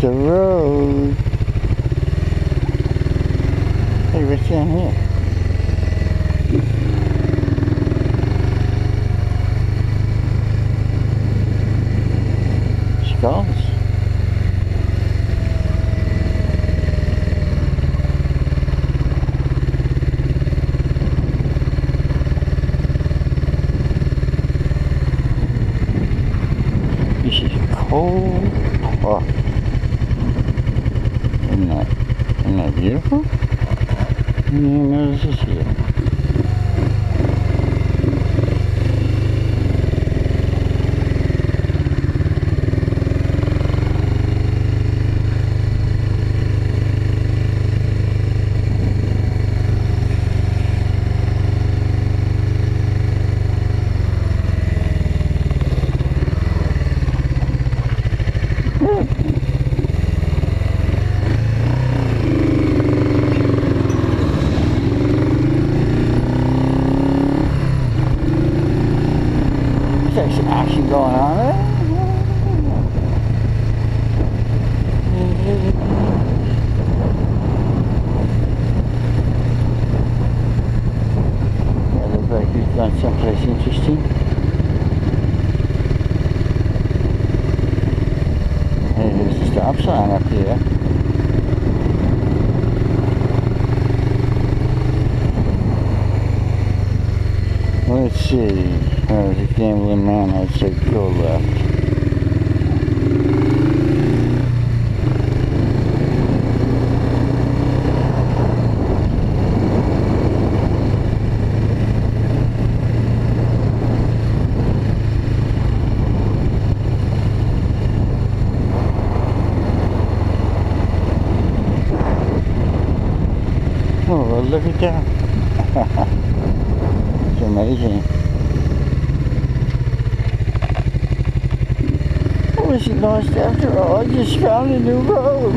The road. Hey, what's down here? Skulls. This is cold. Oh. beautiful? I mean, there's just, action going on there. At that. it's amazing. I wasn't lost after all. I just found a new road.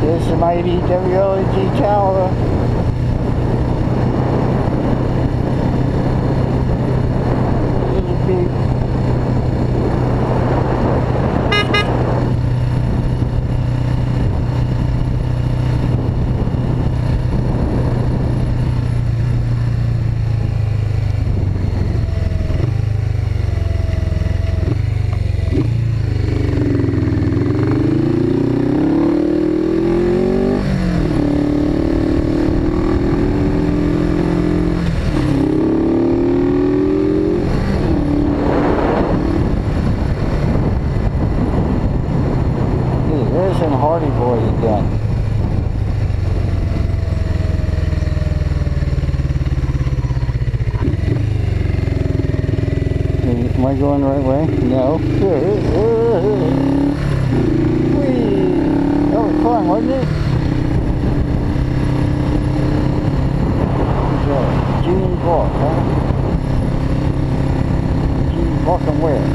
This mighty WLNG tower. Little beep. Hey, there's some Hardy Boys again. Hey, Am I going the right way? No. Whee! That was fun, wasn't it? That? Uh, Gene Buck, huh? Gene Buck and where?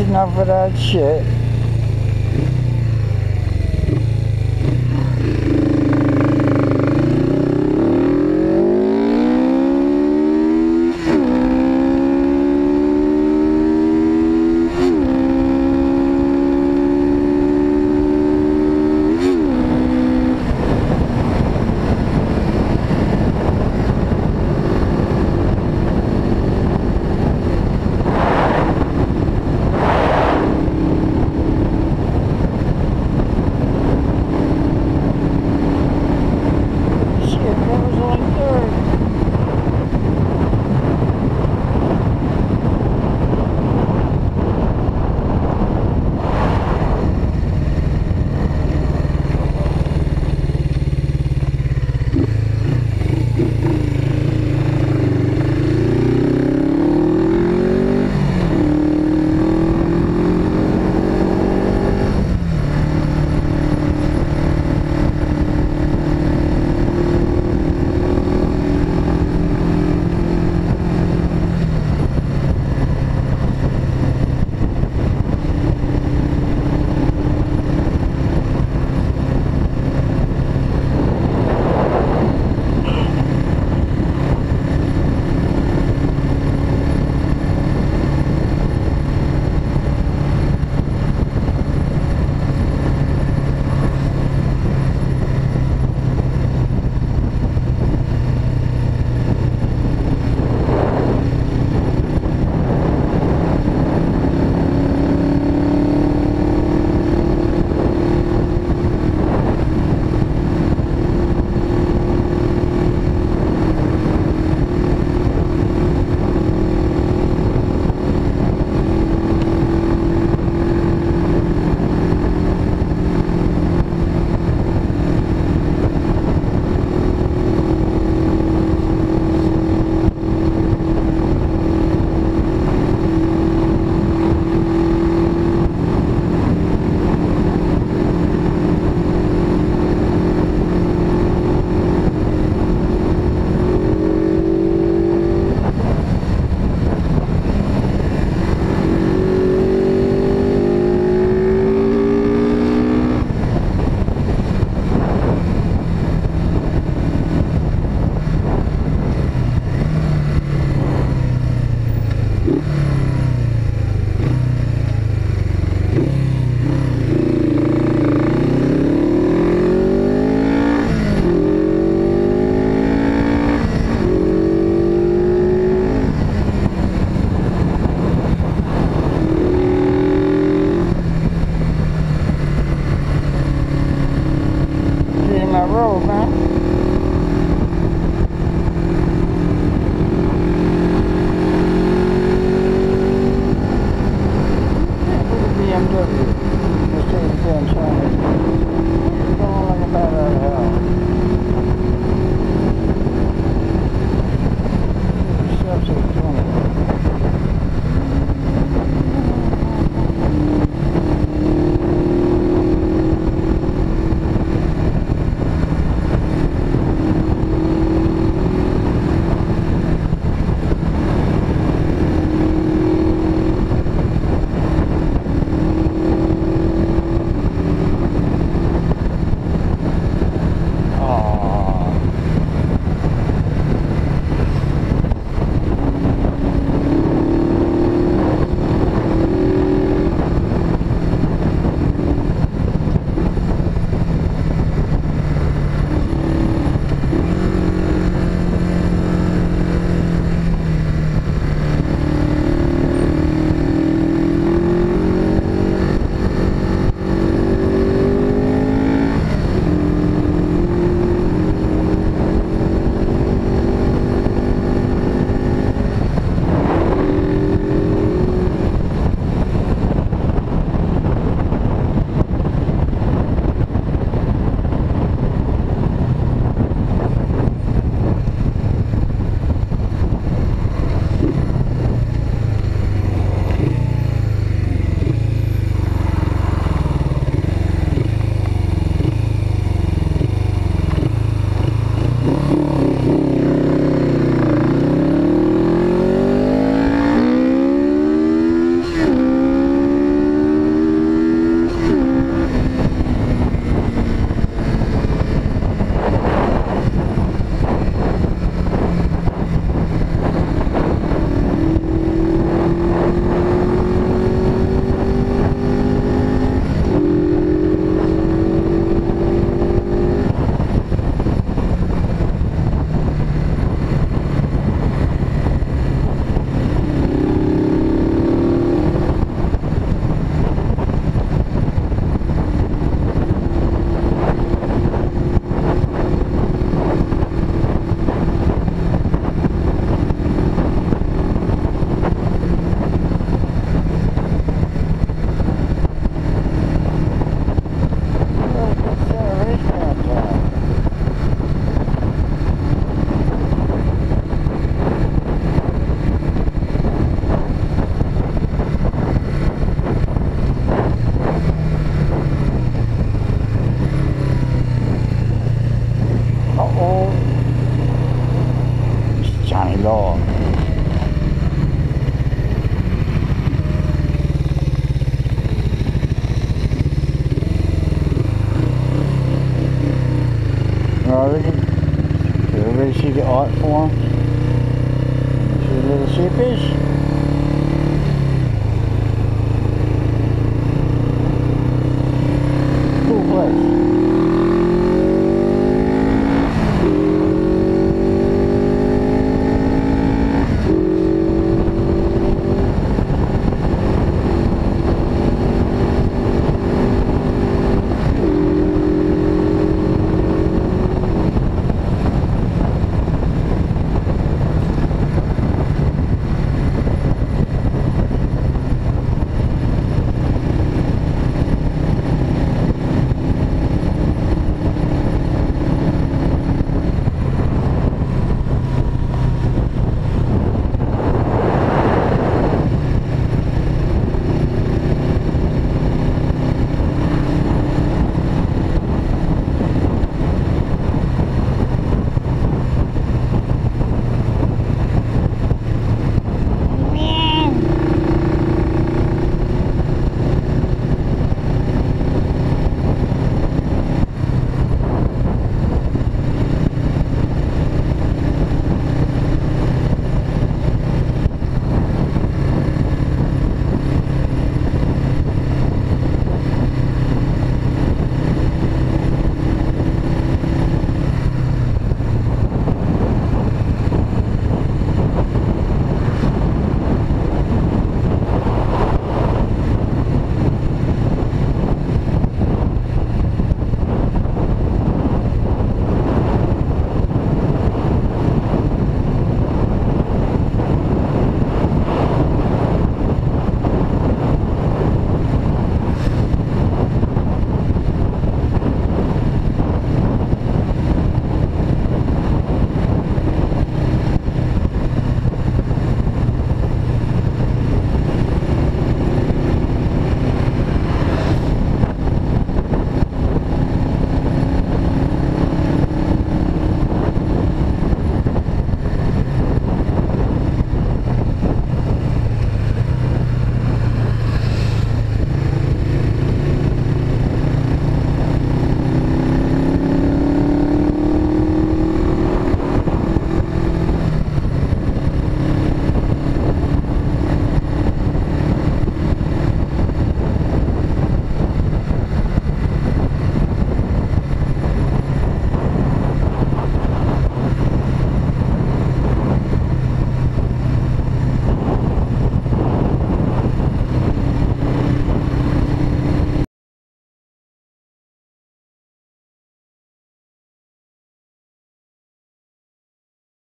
Enough of that shit. Oregon. Everybody see the art form? See the little sheepish?